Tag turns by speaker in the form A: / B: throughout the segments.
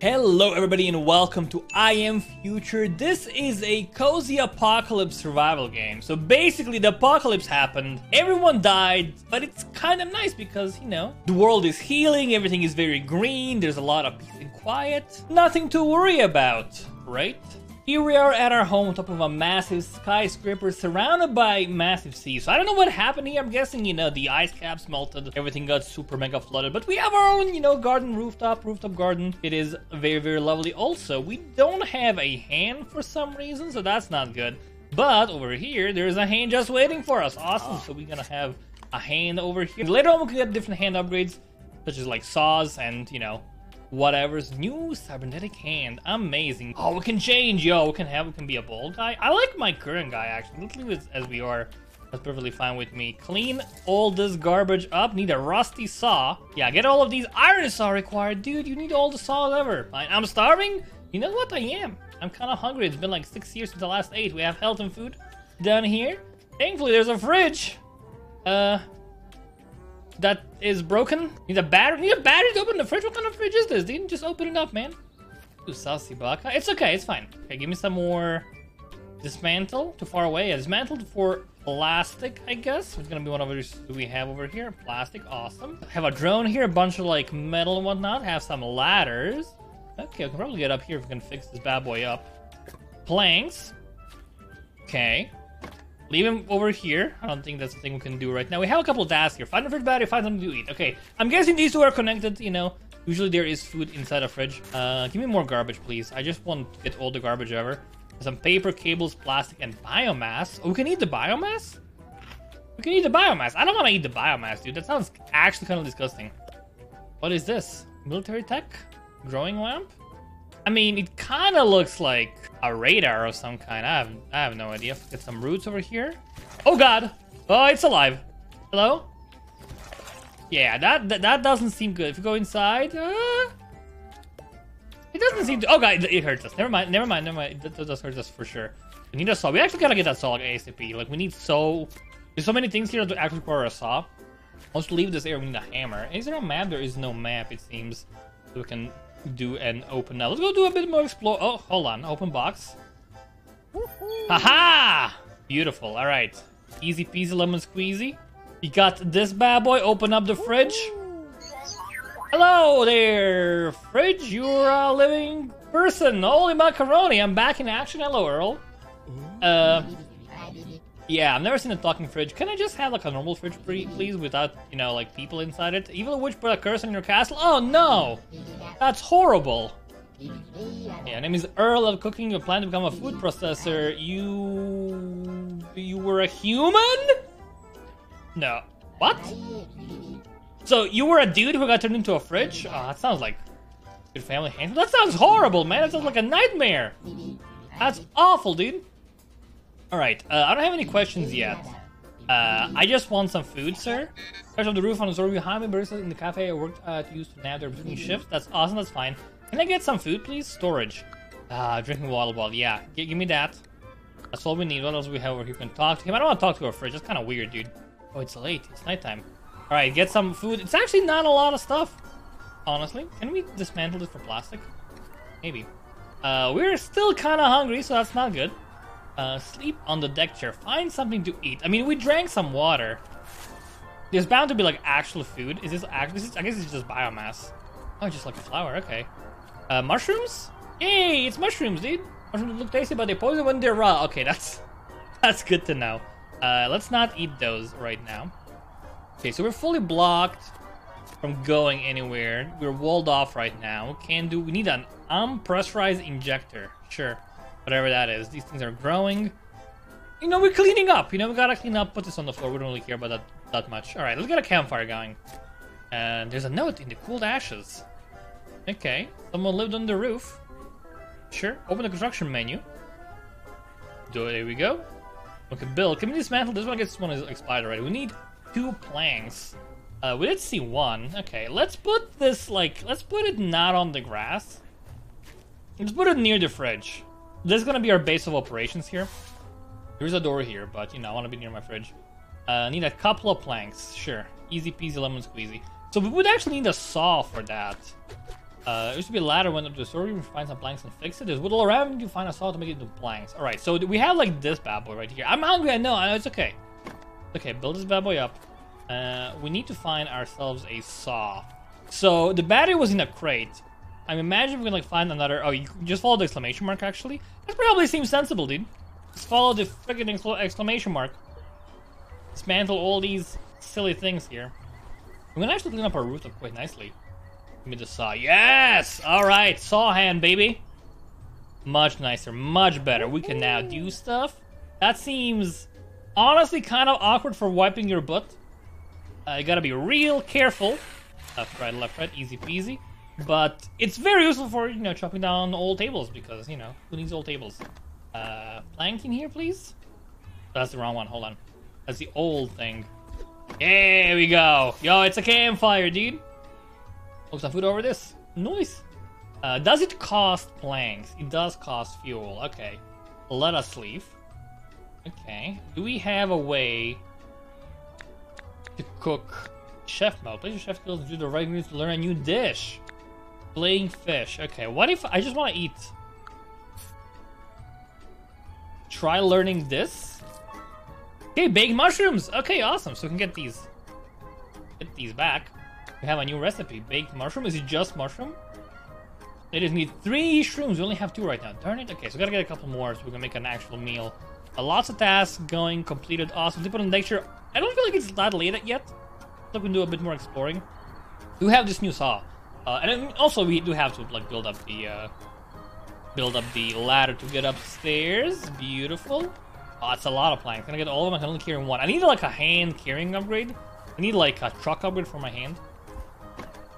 A: Hello everybody and welcome to I Am Future. This is a cozy apocalypse survival game. So basically the apocalypse happened, everyone died, but it's kind of nice because, you know, the world is healing, everything is very green, there's a lot of peace and quiet. Nothing to worry about, right? Here we are at our home on top of a massive skyscraper surrounded by massive seas. So I don't know what happened here. I'm guessing, you know, the ice caps melted. Everything got super mega flooded. But we have our own, you know, garden rooftop, rooftop garden. It is very, very lovely. Also, we don't have a hand for some reason, so that's not good. But over here, there's a hand just waiting for us. Awesome. So we're gonna have a hand over here. Later on, we can get different hand upgrades, such as like saws and, you know, whatever's new cybernetic hand. Amazing. Oh we can change yo. We can have we can be a bold guy. I like my current guy actually. Let's leave it as we are. That's perfectly fine with me. Clean all this garbage up. Need a rusty saw. Yeah get all of these iron saw required dude. You need all the saws ever. I'm starving? You know what? I am. I'm kind of hungry. It's been like six years since the last eight. We have health and food down here. Thankfully there's a fridge. Uh that is broken. Need a battery. Need a battery to open the fridge. What kind of fridge is this? Didn't just open it up, man. Too saucy, Baka. It's okay. It's fine. Okay, give me some more. Dismantle. Too far away. Yeah, dismantled for plastic, I guess. It's gonna be one of those we have over here. Plastic. Awesome. Have a drone here. A bunch of like metal and whatnot. Have some ladders. Okay, I can probably get up here if we can fix this bad boy up. Planks. Okay. Leave him over here. I don't think that's the thing we can do right now. We have a couple tasks here. Find a fridge battery, find something to eat. Okay, I'm guessing these two are connected, you know. Usually there is food inside a fridge. Uh, give me more garbage, please. I just want to get all the garbage ever. Some paper, cables, plastic, and biomass. Oh, we can eat the biomass? We can eat the biomass. I don't want to eat the biomass, dude. That sounds actually kind of disgusting. What is this? Military tech? Growing lamp? I mean, it kind of looks like a radar of some kind. I have, I have no idea. Get some roots over here. Oh god! Oh, it's alive. Hello? Yeah, that that, that doesn't seem good. If you go inside, uh, it doesn't seem to. Oh god, it, it hurts us. Never mind. Never mind. Never mind. That, does hurt us for sure. We need a saw. We actually gotta get that saw like ASAP. Like we need so. There's so many things here to actually require a saw. Once to leave this area, we need a hammer. Is there a map? There is no map. It seems. So we can do an open now. Let's go do a bit more explore. Oh, hold on. Open box. Haha! Beautiful. All right. Easy peasy lemon squeezy. You got this bad boy. Open up the fridge. Hello there, fridge. You're a living person. Holy macaroni. I'm back in action. Hello, Earl. Uh, yeah, I've never seen a talking fridge. Can I just have like a normal fridge, please, without, you know, like people inside it? Evil witch put a curse on your castle? Oh no! That's horrible! Yeah, name is Earl of Cooking. You plan to become a food processor. You... You were a human? No. What? So, you were a dude who got turned into a fridge? Oh, that sounds like... Good family handful. That sounds horrible, man. That sounds like a nightmare. That's awful, dude. Alright, uh, I don't have any questions yet. Uh, I just want some food, sir. There's on the roof on the store behind me, baristas in the cafe I worked uh, to use to nab their between shifts. That's awesome, that's fine. Can I get some food, please? Storage. Ah, drinking water bottle. Yeah, G give me that. That's all we need. What else do we have over here? We can talk to him. I don't want to talk to our fridge. That's kind of weird, dude. Oh, it's late. It's nighttime. All right, get some food. It's actually not a lot of stuff, honestly. Can we dismantle this for plastic? Maybe. Uh, we're still kind of hungry, so that's not good. Uh, sleep on the deck chair. Find something to eat. I mean, we drank some water. There's bound to be like actual food. Is this actually? I guess it's just biomass. Oh, just like a flower. Okay. Uh, mushrooms? Yay! It's mushrooms, dude. Mushrooms look tasty, but they poison when they're raw. Okay, that's that's good to know. Uh, let's not eat those right now. Okay, so we're fully blocked from going anywhere. We're walled off right now. Can do. We need an unpressurized injector. Sure whatever that is. These things are growing. You know, we're cleaning up. You know, we gotta clean up. Put this on the floor. We don't really care about that that much. All right, let's get a campfire going. And there's a note in the cooled ashes. Okay, someone lived on the roof. Sure. Open the construction menu. Do it. There we go. Okay, build. Can we dismantle this one? I guess this one is expired already. We need two planks. Uh, we did see one. Okay, let's put this like let's put it not on the grass. Let's put it near the fridge this is gonna be our base of operations here. There's a door here, but you know, I want to be near my fridge. Uh, need a couple of planks, sure. Easy peasy lemon squeezy. So we would actually need a saw for that. Uh, it used to be a ladder went up to the story room, find some planks and fix it. There's whittle around, you find a saw to make it into planks. Alright, so we have like this bad boy right here. I'm hungry, I know, I know, it's okay. Okay, build this bad boy up. Uh, we need to find ourselves a saw. So the battery was in a crate. I imagine we can like find another. Oh, you just follow the exclamation mark. Actually, that probably seems sensible, dude. Just follow the freaking exclamation mark. Dismantle all these silly things here. We're gonna actually clean up our roof quite nicely. Give me the saw. Yes! Alright, saw hand, baby. Much nicer, much better. We can now do stuff. That seems honestly kind of awkward for wiping your butt. Uh, you gotta be real careful. Left, right, left, right, easy peasy. But it's very useful for, you know, chopping down old tables because, you know, who needs old tables? Uh, plank in here, please? That's the wrong one, hold on. That's the old thing. There we go. Yo, it's a campfire, dude. Oh, some food over this. Nice. Uh, does it cost planks? It does cost fuel. Okay. Let us leave. Okay. Do we have a way to cook chef mode? Place your chef skills do the right ingredients to learn a new dish. Playing fish. Okay, what if I just want to eat? Try learning this? Okay, baked mushrooms. Okay, awesome. So we can get these. Get these back. We have a new recipe. Baked mushroom. Is it just mushroom? It is need three shrooms. We only have two right now. Darn it. Okay, so we gotta get a couple more so we can make an actual meal. Lots of tasks going, completed. Awesome. Dip on nature. I don't feel like it's that late yet. So we can do a bit more exploring. We have this new saw. Uh, and also we do have to like build up the uh, build up the ladder to get upstairs. Beautiful. Oh, it's a lot of planks. Can I get all of them? I can only carry one. I need like a hand carrying upgrade. I need like a truck upgrade for my hand.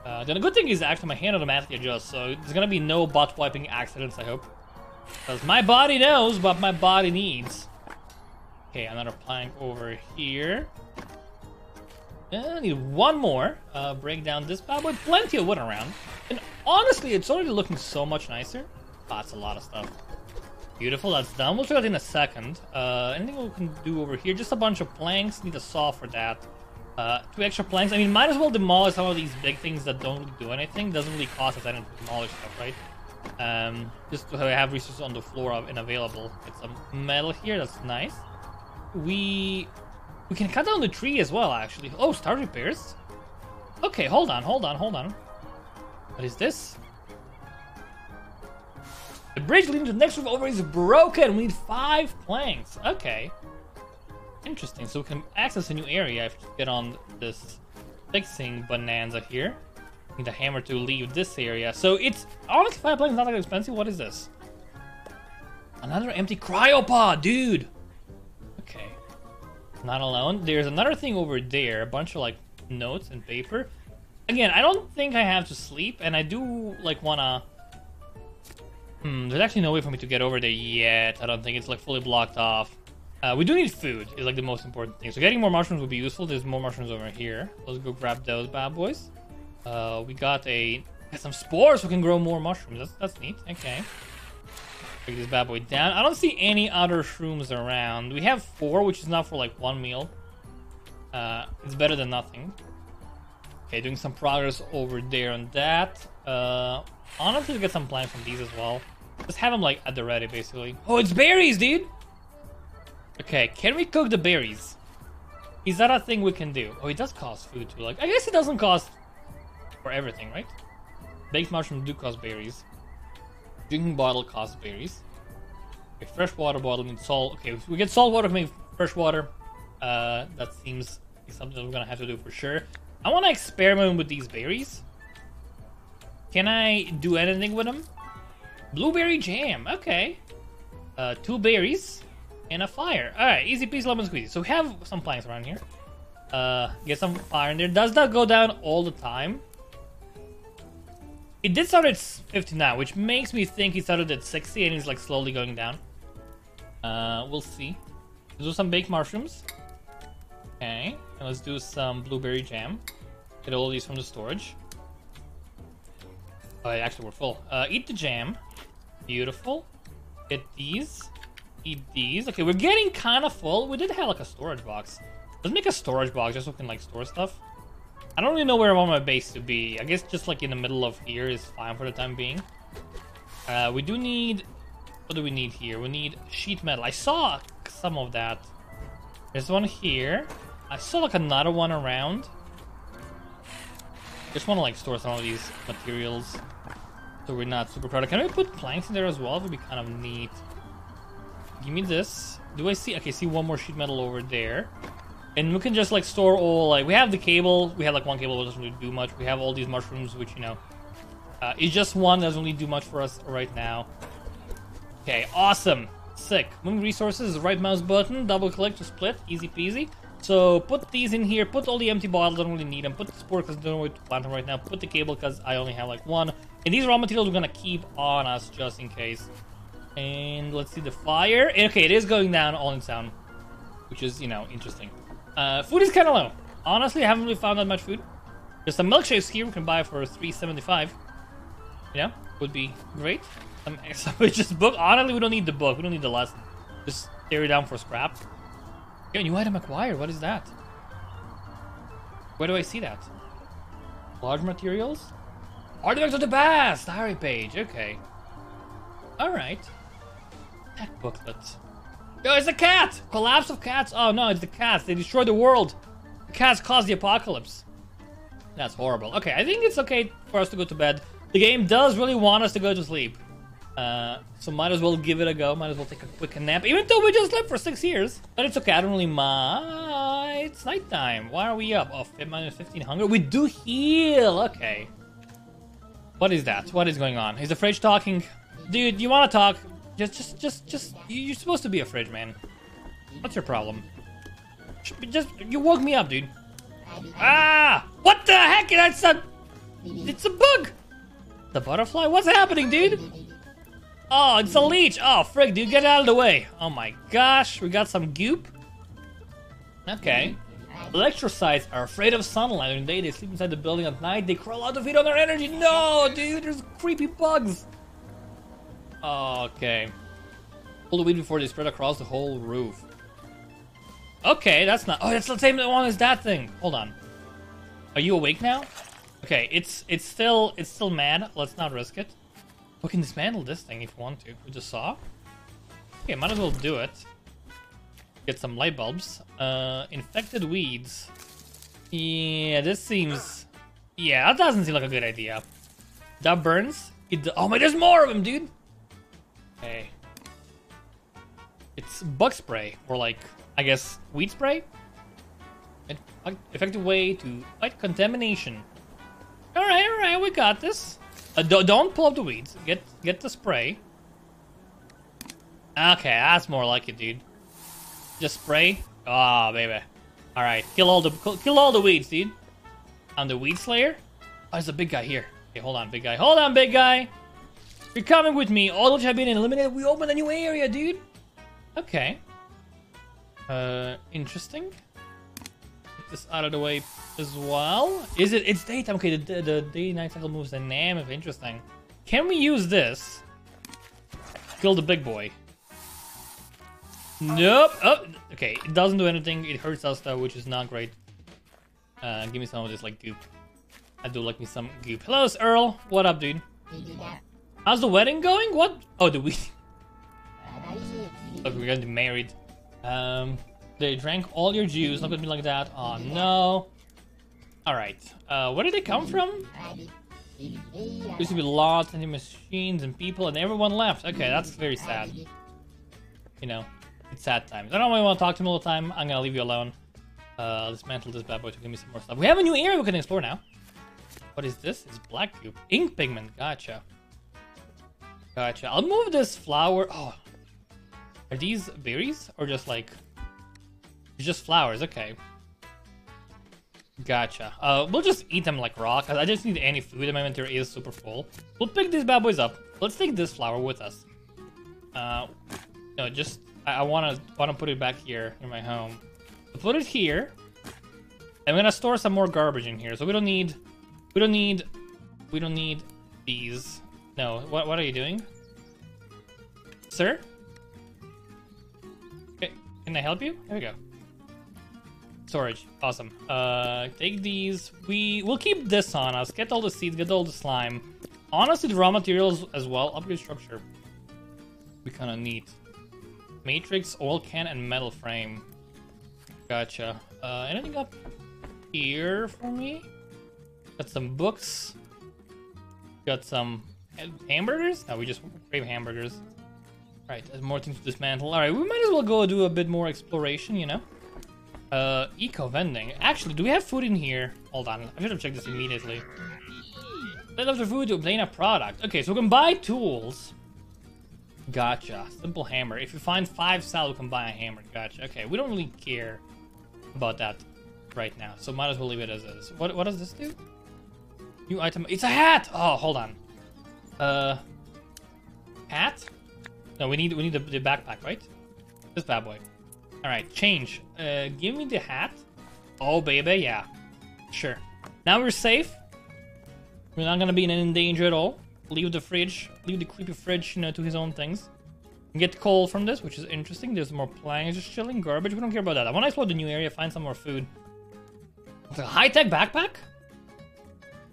A: Uh, then the good thing is actually my hand automatically adjusts, so there's gonna be no butt wiping accidents, I hope. Because my body knows what my body needs. Okay, another plank over here. I need one more. Uh, break down this bad boy. Plenty of wood around. And honestly, it's already looking so much nicer. That's a lot of stuff. Beautiful, that's done. We'll try that in a second. Uh, anything we can do over here? Just a bunch of planks. Need a saw for that. Uh, two extra planks. I mean, might as well demolish some of these big things that don't do anything. Doesn't really cost us anything to demolish stuff, right? Um, just to have resources on the floor and available. Get some metal here. That's nice. We we can cut down the tree as well, actually. Oh, star repairs? Okay, hold on, hold on, hold on. What is this? The bridge leading to the next roof over is broken. We need five planks. Okay. Interesting. So we can access a new area if we get on this fixing bonanza here. Need a hammer to leave this area. So it's honestly five planks not that expensive. What is this? Another empty cryopod, dude. Not alone. There's another thing over there, a bunch of like notes and paper. Again, I don't think I have to sleep, and I do like wanna. Hmm, there's actually no way for me to get over there yet. I don't think it's like fully blocked off. Uh, we do need food, is like the most important thing. So getting more mushrooms would be useful. There's more mushrooms over here. Let's go grab those bad boys. Uh, we got a got some spores. We can grow more mushrooms. That's that's neat. Okay. Break this bad boy down. I don't see any other shrooms around. We have four, which is enough for like one meal. Uh, it's better than nothing. Okay, doing some progress over there on that. Uh, honestly, get some plants from these as well. Just have them like at the ready, basically. Oh, it's berries, dude! Okay, can we cook the berries? Is that a thing we can do? Oh, it does cost food too. Like, I guess it doesn't cost for everything, right? Baked mushrooms do cost berries. Drinking bottle costs berries. A fresh water bottle means salt. Okay, we get salt water make fresh water. Uh, that seems something we're gonna have to do for sure. I want to experiment with these berries. Can I do anything with them? Blueberry jam. Okay. Uh, two berries and a fire. All right, easy peasy lemon squeeze. So we have some plants around here. Uh, get some fire in there. Does that go down all the time? It did start at 59, which makes me think he started at 60 and he's like slowly going down. Uh, we'll see. Let's do some baked mushrooms. Okay, and let's do some blueberry jam. Get all these from the storage. Oh, actually, we're full. Uh, eat the jam. Beautiful. Get these. Eat these. Okay, we're getting kind of full. We did have like a storage box. Let's make a storage box just so we can like store stuff. I don't really know where I want my base to be. I guess just like in the middle of here is fine for the time being. Uh, we do need... What do we need here? We need sheet metal. I saw some of that. There's one here. I saw like another one around. Just want to like store some of these materials so we're not super crowded. Can we put planks in there as well? It would be kind of neat. Give me this. Do I see? Okay, see one more sheet metal over there. And we can just like store all like we have the cable. We have like one cable that doesn't really do much. We have all these mushrooms, which you know, uh, it's just one doesn't really do much for us right now. Okay, awesome, sick. Moving resources, right mouse button, double click to split, easy peasy. So put these in here. Put all the empty bottles. I Don't really need them. Put the spore because I don't know where to plant them right now. Put the cable because I only have like one. And these raw materials we're gonna keep on us just in case. And let's see the fire. Okay, it is going down all in sound, which is you know interesting. Uh, food is kind of low. Honestly, I haven't really found that much food. There's some milkshakes here we can buy for 3.75. Yeah, would be great. Some extra just book. Honestly, we don't need the book. We don't need the lesson. Just tear it down for scrap. Yeah, new item acquired. What is that? Where do I see that? Large materials? Artifacts of the past! Diary page. Okay. Alright. Tech booklet. It's a cat! Collapse of cats. Oh no, it's the cats. They destroyed the world. The cats caused the apocalypse. That's horrible. Okay, I think it's okay for us to go to bed. The game does really want us to go to sleep. Uh, so might as well give it a go. Might as well take a quick nap. Even though we just slept for six years. But it's okay. I don't really mind. It's nighttime. Why are we up? Oh, minus 15 hunger. We do heal. Okay. What is that? What is going on? Is the fridge talking? Dude, you want to talk? Just, just, just, just. You're supposed to be a fridge, man. What's your problem? Just, you woke me up, dude. Ah! What the heck? That's a. It's a bug. The butterfly? What's happening, dude? Oh, it's a leech. Oh, frig, dude, get out of the way. Oh my gosh, we got some goop. Okay. Electrocytes are afraid of sunlight. During the day, they sleep inside the building. At night, they crawl out to feed on their energy. No, dude, there's creepy bugs. Okay. Pull the weed before they spread across the whole roof. Okay, that's not... Oh, that's the same one as that thing. Hold on. Are you awake now? Okay, it's it's still it's still mad. Let's not risk it. We can dismantle this thing if we want to. With the saw. Okay, might as well do it. Get some light bulbs. Uh, infected weeds. Yeah, this seems... Yeah, that doesn't seem like a good idea. That burns. It, oh my, there's more of them, dude! Okay. It's bug spray, or like, I guess, weed spray? An effective way to fight contamination. Alright, alright, we got this. Uh, do don't pull up the weeds. Get get the spray. Okay, that's more like it, dude. Just spray. Ah, oh, baby. All right, kill all the kill all the weeds, dude. I'm the weed slayer. Oh, there's a big guy here. Okay, hold on, big guy. Hold on, big guy. You're coming with me. All which have been eliminated. We opened a new area, dude. Okay. Uh, interesting. Get this out of the way as well. Is it? It's daytime. Okay, the, the day-night cycle moves dynamic. Interesting. Can we use this? Kill the big boy. Nope. Oh, okay. It doesn't do anything. It hurts us though, which is not great. Uh, give me some of this like goop. I do like me some goop. Hello, Earl. What up, dude? How's the wedding going? What? Oh, the we. Look, we're gonna be married. Um, they drank all your juice. Look at me like that. Oh no. All right. Uh, where did they come from? Used to be lots of machines and people, and everyone left. Okay, that's very sad. You know. It's sad times. I don't really want to talk to him all the time. I'm gonna leave you alone. Uh, dismantle this bad boy to give me some more stuff. We have a new area we can explore now. What is this? It's black cube. Ink pigment. Gotcha. Gotcha. I'll move this flower. Oh. Are these berries? Or just like... Just flowers. Okay. Gotcha. Uh, we'll just eat them like raw, because I just need any food. My inventory is super full. We'll pick these bad boys up. Let's take this flower with us. Uh, no, just I, wanna wanna put it back here in my home. I'll put it here. I'm gonna store some more garbage in here, so we don't need we don't need we don't need these. No, what what are you doing? Sir? Okay, can I help you? Here we go. Storage. Awesome. Uh, take these. We we'll keep this on us. Get all the seeds. Get all the slime. Honestly, the raw materials as well. Upgrade structure. Be kind of neat. Matrix, oil can, and metal frame. Gotcha. Uh, anything up here for me? Got some books. Got some hamburgers? No, we just crave hamburgers. Right, there's more things to dismantle. Alright, we might as well go do a bit more exploration, you know? Uh, eco vending. Actually, do we have food in here? Hold on, I should have checked this immediately. Let the food to obtain a product. Okay, so we can buy tools. Gotcha. Simple hammer. If you find five sal, we can buy a hammer. Gotcha. Okay, we don't really care about that right now, so might as well leave it as is. What, what does this do? New item. It's a hat! Oh, hold on. Uh, hat? No, we need we need the, the backpack, right? This bad boy. All right, change. Uh, give me the hat. Oh, baby, yeah. Sure. Now we're safe. We're not gonna be in any danger at all. Leave the fridge, leave the creepy fridge, you know, to his own things. Get coal from this, which is interesting. There's more planks just chilling. Garbage, we don't care about that. I want to explore the new area, find some more food. It's a high-tech backpack?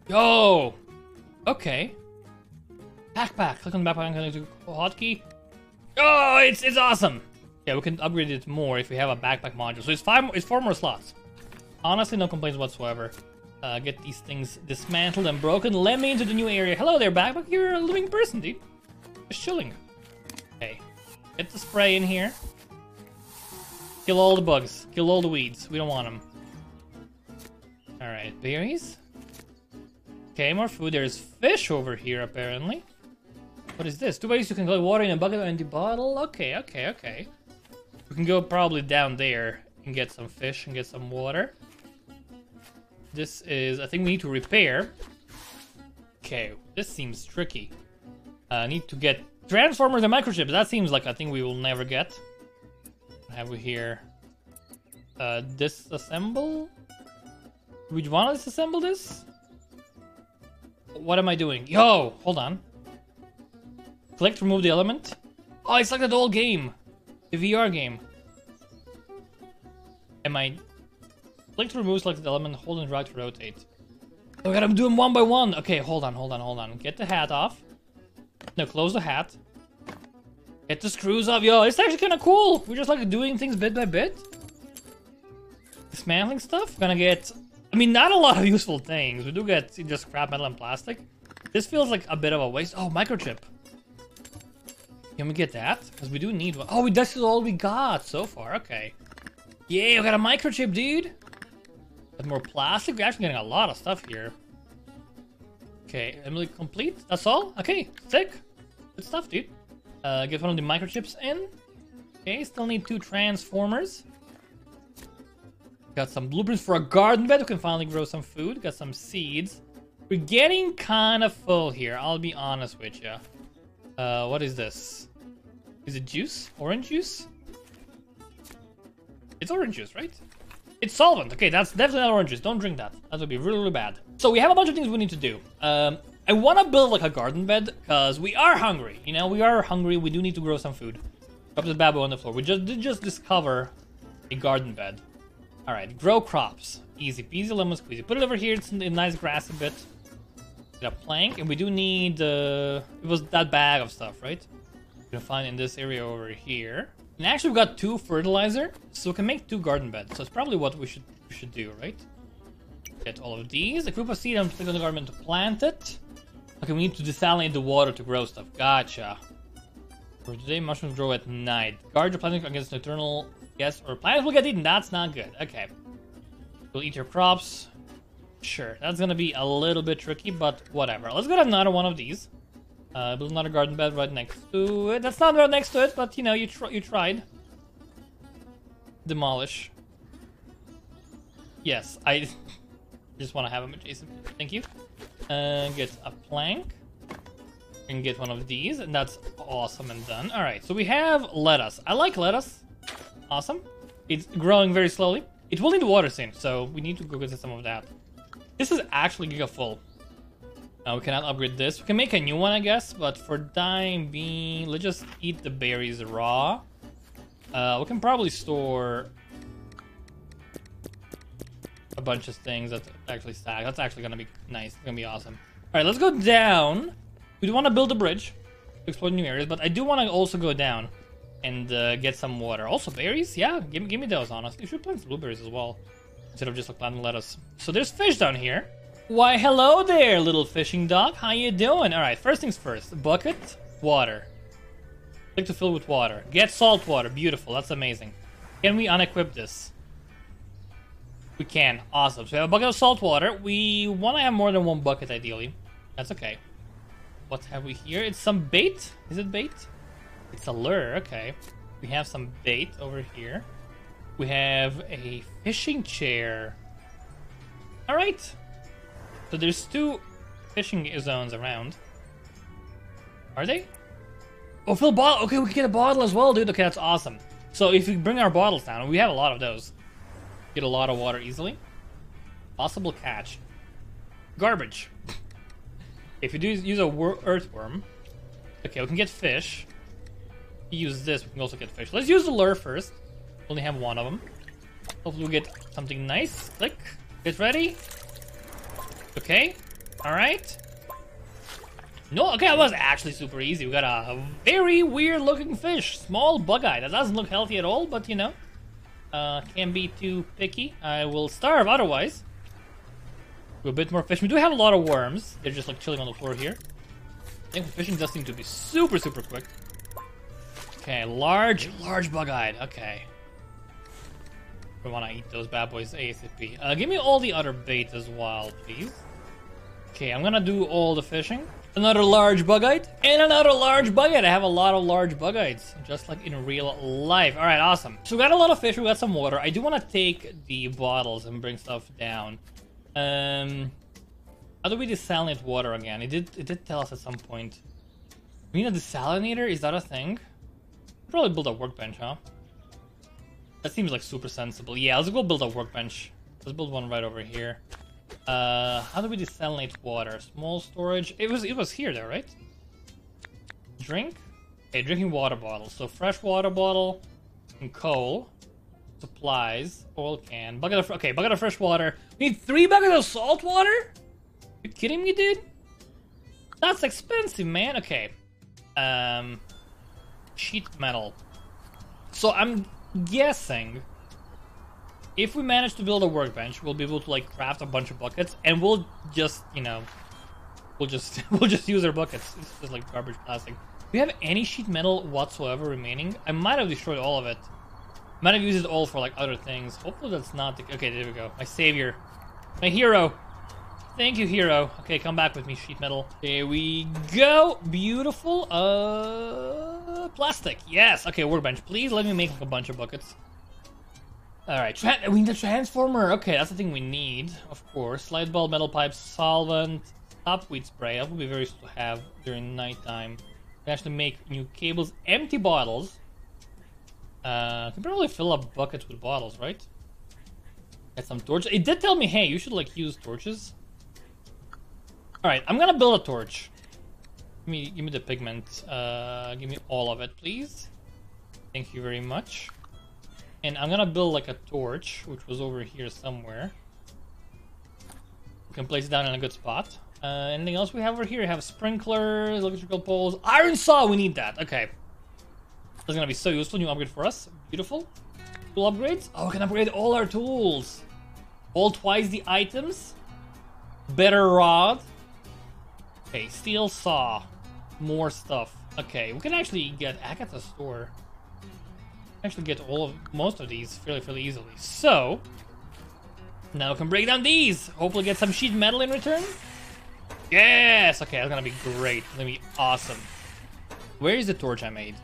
A: Yo! Okay. Backpack. Click on the backpack and connect to hotkey. Oh, it's it's awesome. Yeah, we can upgrade it more if we have a backpack module. So it's five, it's four more slots. Honestly, no complaints whatsoever. Uh, get these things dismantled and broken. Let me into the new area. Hello there, backpack. You're a living person, dude. Just chilling. Okay. Get the spray in here. Kill all the bugs. Kill all the weeds. We don't want them. Alright, berries. Okay, more food. There's fish over here, apparently. What is this? Two ways you can collect water in a bucket or in the bottle? Okay, okay, okay. We can go probably down there and get some fish and get some water. This is, I think we need to repair. Okay, this seems tricky. I uh, need to get transformers and microchips. That seems like a thing we will never get. Have we here? Uh, disassemble? Would you want to disassemble this? What am I doing? Yo, hold on. Select remove the element. Oh, it's like the old game. The VR game. Am I... Click to remove selected element, hold and drag to rotate. Oh god, I'm doing one by one. Okay, hold on, hold on, hold on. Get the hat off. No, close the hat. Get the screws off. Yo, it's actually kind of cool. We're just like doing things bit by bit. Dismantling stuff. Gonna get... I mean, not a lot of useful things. We do get just scrap metal and plastic. This feels like a bit of a waste. Oh, microchip. Can we get that? Because we do need one. Oh, that's all we got so far. Okay. Yeah, we got a microchip, dude. With more plastic. We're actually getting a lot of stuff here. Okay, Emily complete. That's all? Okay, sick. Good stuff, dude. Uh, get one of the microchips in. Okay, still need two transformers. Got some blueprints for a garden bed. We can finally grow some food. Got some seeds. We're getting kind of full here. I'll be honest with you. Uh, what is this? Is it juice? Orange juice? It's orange juice, right? It's solvent. Okay, that's definitely not orange juice. Don't drink that. That would be really, really bad. So we have a bunch of things we need to do. Um, I want to build like a garden bed because we are hungry. You know, we are hungry. We do need to grow some food. Drop this babu on the floor. We just did just discover a garden bed. All right, grow crops. Easy peasy lemon squeezy. Put it over here. It's a nice grassy bit. Get a plank, and we do need, uh, it was that bag of stuff, right? We can find in this area over here. And actually, we got two fertilizer, so we can make two garden beds. So it's probably what we should we should do, right? Get all of these. Equip a seed click on the garden to plant it. Okay, we need to desalinate the water to grow stuff. Gotcha. For today, mushrooms grow at night. Guard your planting against nocturnal guests or plants will get eaten. That's not good. Okay. You'll eat your crops. Sure, that's gonna be a little bit tricky, but whatever. Let's get another one of these. Uh, build another garden bed right next to it. That's not right next to it, but you know, you, tr you tried. Demolish. Yes, I just want to have him adjacent. Thank you. Uh, get a plank. And get one of these, and that's awesome and done. Alright, so we have lettuce. I like lettuce. Awesome. It's growing very slowly. It will need water soon, so we need to go get some of that. This is actually giga full. Now we cannot upgrade this. We can make a new one, I guess, but for time being, let's just eat the berries raw. Uh, we can probably store a bunch of things that actually stack. That's actually gonna be nice. It's gonna be awesome. All right, let's go down. We do want to build a bridge, explore new areas, but I do want to also go down and uh, get some water. Also berries, yeah, give give me those. Honestly, you should plant blueberries as well instead of just like planting lettuce. So there's fish down here. Why, hello there, little fishing dog. How you doing? All right, first things first. Bucket, water. Click to fill with water. Get salt water. Beautiful. That's amazing. Can we unequip this? We can. Awesome. So we have a bucket of salt water. We want to have more than one bucket, ideally. That's okay. What have we here? It's some bait. Is it bait? It's a lure. Okay. We have some bait over here. We have a fishing chair. All right. So there's two fishing zones around. Are they? Oh, fill bottle. Okay, we can get a bottle as well, dude. Okay, that's awesome. So if we bring our bottles down, we have a lot of those. Get a lot of water easily. Possible catch. Garbage. if you do use a earthworm, okay, we can get fish. Use this, we can also get fish. Let's use the lure first. Only have one of them. Hopefully we get something nice. Click. Get ready. Okay. Alright. No, okay, that was actually super easy. We got a, very weird looking fish. Small bug-eye. That doesn't look healthy at all, but you know. Uh, can't be too picky. I will starve otherwise. Do a bit more fish. We do have a lot of worms. They're just like chilling on the floor here. I think fishing does seem to be super, super quick. Okay, large, large bug-eyed. Okay. We want to eat those bad boys ASAP. Uh, give me all the other bait as well, please. Okay, I'm gonna do all the fishing. Another large bug-eyed, and another large bug-eyed. I have a lot of large bug-eyeds, just like in real life. All right, awesome. So we got a lot of fish, we got some water. I do want to take the bottles and bring stuff down. Um, how do we desalinate water again? It did, it did tell us at some point. We need a desalinator? Is that a thing? Probably build a workbench, huh? That seems like super sensible. Yeah, let's go build a workbench. Let's build one right over here. Uh, how do we desalinate water? Small storage. It was it was here though, right? Drink. Okay, drinking water bottle. So fresh water bottle, and coal, supplies, oil can, bucket of okay, bucket of fresh water. We need three buckets of salt water. You kidding me, dude? That's expensive, man. Okay. Um, sheet metal. So I'm guessing if we manage to build a workbench, we'll be able to like craft a bunch of buckets, and we'll just, you know, we'll just we'll just use our buckets. It's just like garbage plastic. Do we have any sheet metal whatsoever remaining? I might have destroyed all of it. Might have used it all for like other things. Hopefully that's not the... Okay, there we go. My savior. My hero. Thank you, hero. Okay, come back with me, sheet metal. There we go. Beautiful. Uh, plastic. Yes. Okay, workbench. Please let me make like, a bunch of buckets. Alright, we need a transformer. Okay, that's the thing we need, of course. Light bulb, metal pipe, solvent, stopweed spray. That would be very useful to have during nighttime. We actually make new cables, empty bottles. Uh, can probably fill up buckets with bottles, right? Get some torches. It did tell me, hey, you should like use torches. Alright, I'm gonna build a torch. Give me, give me the pigment. Uh, give me all of it, please. Thank you very much. And I'm gonna build like a torch, which was over here somewhere. We can place it down in a good spot. Uh, anything else we have over here? We have sprinklers, electrical poles, iron saw, we need that. Okay. That's gonna be so useful, new upgrade for us. Beautiful. Tool upgrades. Oh, we can upgrade all our tools. All twice the items. Better rod. Okay, steel saw. More stuff. Okay, we can actually get Agatha's store actually get all of most of these fairly fairly easily. So now we can break down these. Hopefully get some sheet metal in return. Yes! Okay, that's gonna be great. It's gonna be awesome. Where is the torch I made?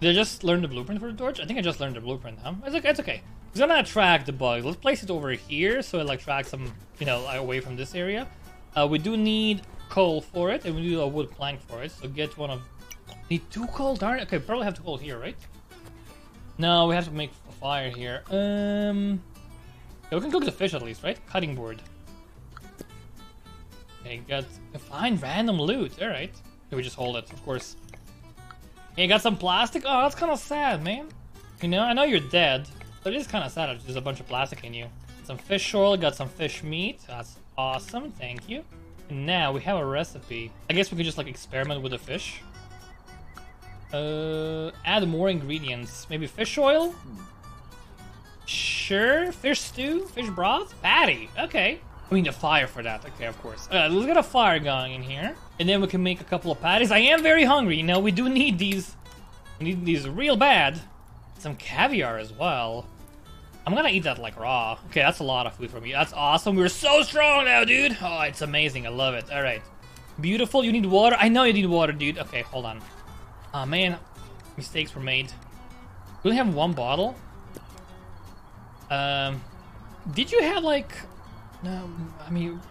A: Did I just learn the blueprint for the torch? I think I just learned the blueprint, huh? It's okay. It's okay. It's gonna attract the bugs. Let's place it over here so it like tracks them, you know, away from this area. Uh, we do need coal for it, and we need a wood plank for it. So get one of. Need two coal? Darn it. Okay, probably have to coal here, right? No, we have to make a fire here. Um, yeah, we can cook the fish at least, right? Cutting board. Okay, got find random loot. All right. Okay, we just hold it, of course. Hey, got some plastic. Oh, that's kind of sad, man. You know, I know you're dead, but it is kind of sad. There's a bunch of plastic in you. some fish oil, got some fish meat. That's awesome, thank you. Now we have a recipe. I guess we could just like experiment with the fish. Uh, add more ingredients. Maybe fish oil? Sure. Fish stew? Fish broth? Patty. Okay. I mean, the fire for that. Okay, of course. Uh, let's get a fire going in here. And then we can make a couple of patties. I am very hungry. You know, we do need these. We need these real bad. Some caviar as well. I'm gonna eat that like raw. Okay, that's a lot of food for me. That's awesome. We're so strong now, dude. Oh, it's amazing. I love it. All right. Beautiful. You need water. I know you need water, dude. Okay, hold on. Oh, man. Mistakes were made. We only have one bottle. Um, did you have like... No, I mean...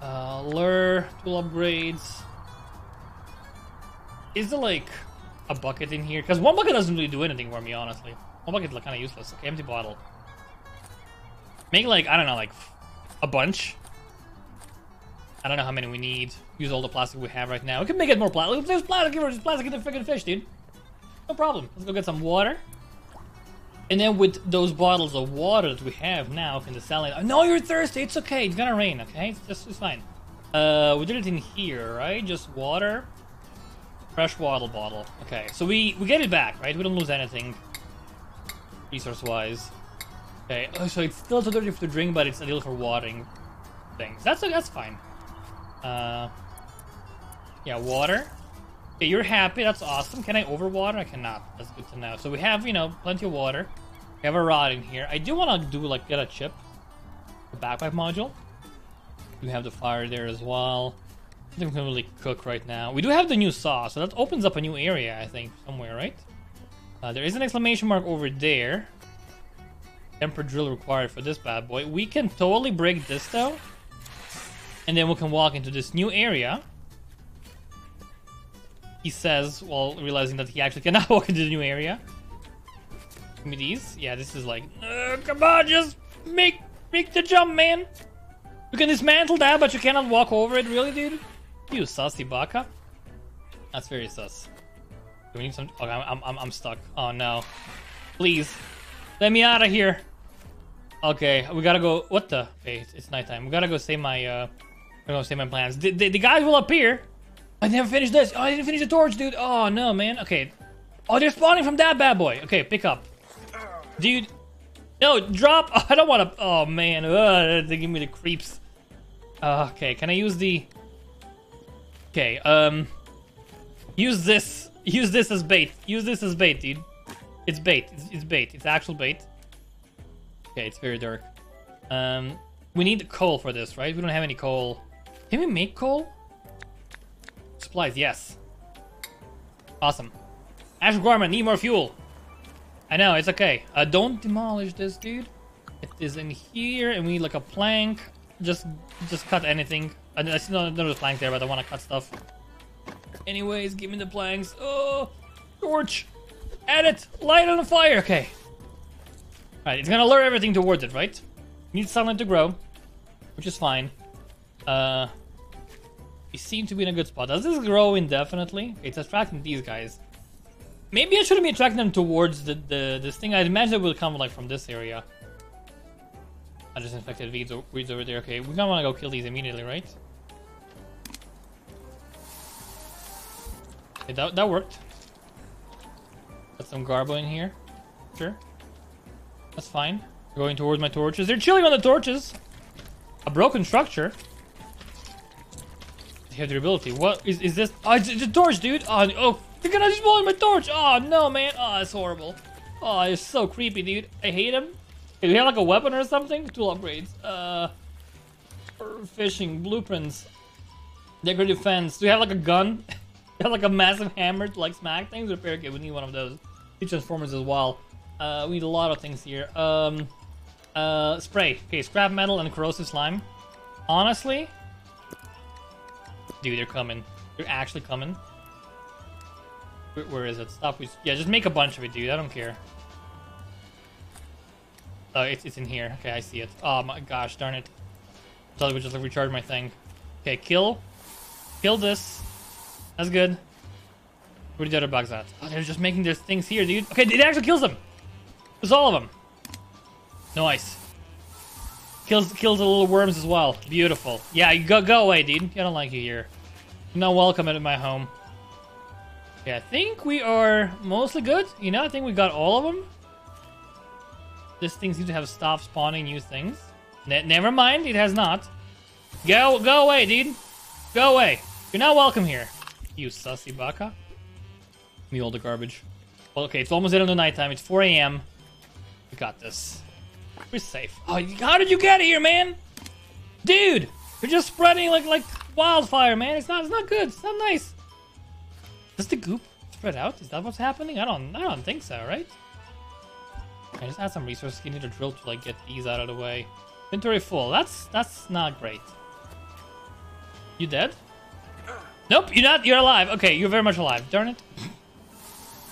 A: Uh, lure, tool upgrades. Is there like a bucket in here? Because one bucket doesn't really do anything for me, honestly. One bucket's like kind of useless. Okay, empty bottle. Make like, I don't know, like a bunch. I don't know how many we need. Use all the plastic we have right now. We can make it more plastic. There's plastic. There's plastic in the freaking fish, dude. No problem. Let's go get some water. And then with those bottles of water that we have now in the salad. No, you're thirsty. It's okay. It's gonna rain, okay? It's just it's fine. Uh, we did it in here, right? Just water. Fresh water bottle. Okay, so we, we get it back, right? We don't lose anything. Resource-wise. Okay, oh, so it's still too dirty for to drink, but it's ideal for watering things. That's, that's fine. Uh, yeah, water. Okay, you're happy. That's awesome. Can I overwater? I cannot. That's good to know. So we have, you know, plenty of water. We have a rod in here. I do want to do, like, get a chip. The backpack module. We have the fire there as well. I think we can really cook right now. We do have the new saw, so that opens up a new area, I think, somewhere, right? Uh, there is an exclamation mark over there. Temper drill required for this bad boy. We can totally break this, though. And then we can walk into this new area. He says, while realizing that he actually cannot walk into the new area. Give me these. Yeah, this is like, uh, come on, just make make the jump, man. You can dismantle that, but you cannot walk over it, really, dude? You sussy baka. That's very sus. We need some? Okay, I'm, I'm, I'm stuck. Oh no. Please. Let me out of here. Okay, we gotta go. What the? Okay, it's nighttime. We gotta go save my, uh, I'm gonna say my plans. The, the, the, guys will appear. I never finished this. Oh, I didn't finish the torch, dude. Oh, no, man. Okay. Oh, they're spawning from that bad boy. Okay, pick up. Dude. No, drop. Oh, I don't want to. Oh, man. Ugh, they give me the creeps. Uh, okay, can I use the... Okay, um... Use this. Use this as bait. Use this as bait, dude. It's bait. It's, it's bait. It's actual bait. Okay, it's very dark. Um, we need coal for this, right? We don't have any coal. Can we make coal? Supplies, yes. Awesome. Ash Gorman, need more fuel. I know, it's okay. Uh, don't demolish this, dude. It is in here, and we need like a plank. Just, just cut anything. I, I see another plank there, but I want to cut stuff. Anyways, give me the planks. Oh, torch. Add it. Light on the fire. Okay. Alright, it's gonna lure everything towards it, right? Needs sunlight to grow, which is fine. Uh, we seem to be in a good spot. Does this grow indefinitely? It's attracting these guys. Maybe I shouldn't be attracting them towards the, the this thing. I'd imagine it will come like from this area. I just infected weeds, weeds over there. Okay, we kind of want to go kill these immediately, right? Okay, that, that worked. Got some garbo in here. Sure. That's fine. Going towards my torches. They're chilling on the torches. A broken structure. They have durability. What is is this? Oh, it's, it's a torch, dude. Oh, oh, they're gonna destroy my torch. Oh no, man. Oh, it's horrible. Oh, it's so creepy, dude. I hate him. Do we have like a weapon or something? Tool upgrades. Uh, fishing blueprints. Decorative fence. Do you have like a gun? we have like a massive hammer to like smack things. Repair kit. We need one of those. Transformers as well. Uh, we need a lot of things here. Um, uh, spray. Okay, scrap metal and corrosive slime. Honestly, dude, they're coming. They're actually coming. Where, where is it? Stop. Yeah, just make a bunch of it, dude. I don't care. Oh, it's, it's in here. Okay, I see it. Oh my gosh, darn it. I thought it would just like, recharge my thing. Okay, kill. Kill this. That's good. Where did the other bugs at? Oh, they're just making their things here, dude. Okay, it actually kills them. It's all of them. Nice. Kills kills the little worms as well. Beautiful. Yeah, go go away, dude. I don't like you here. You're not welcome at my home. Yeah, I think we are mostly good. You know, I think we got all of them. This thing seems to have stopped spawning new things. Ne never mind, it has not. Go, go away, dude. Go away. You're not welcome here. You sussy baka. Me all the garbage. Well, okay, it's almost into nighttime. It's 4 a.m. We got this. We're safe. Oh, how did you get here, man? Dude, you're just spreading like like wildfire, man. It's not it's not good. It's not nice. Does the goop spread out? Is that what's happening? I don't I don't think so, right? I just add some resources. You need a drill to like get these out of the way. Inventory full. That's that's not great. You dead? Nope, you're not. You're alive. Okay, you're very much alive. Darn it.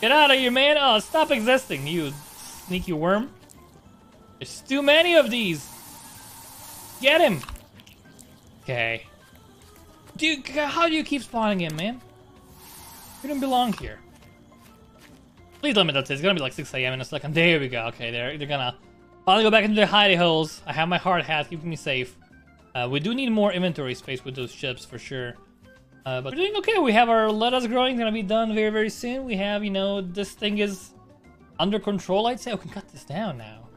A: Get out of here, man. Oh, stop existing, you sneaky worm. There's too many of these. Get him. Okay. Dude, how do you keep spawning in, man? You don't belong here. Please tell me it. It's gonna be like 6 a.m. in a second. There we go. Okay, they're, they're gonna finally go back into their hidey holes. I have my hard hat keeping me safe. Uh, we do need more inventory space with those ships for sure. Uh, but we're doing okay. We have our lettuce growing, gonna be done very, very soon. We have, you know, this thing is under control, I'd say. Oh, we can cut this down now.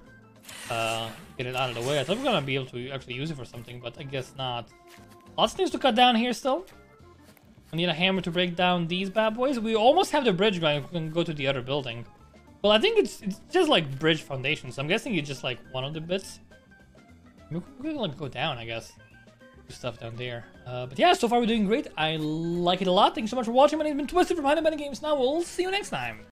A: Uh, get it out of the way. I thought we were gonna be able to actually use it for something, but I guess not. Lots of things to cut down here still. I need a hammer to break down these bad boys. We almost have the bridge going. We can go to the other building. Well, I think it's it's just like bridge foundation, so I'm guessing it's just like one of the bits. We can like go down, I guess. Stuff down there. Uh, but yeah, so far we're doing great. I like it a lot. Thanks so much for watching. My name's been Twisted from Honey Games. Now we'll see you next time.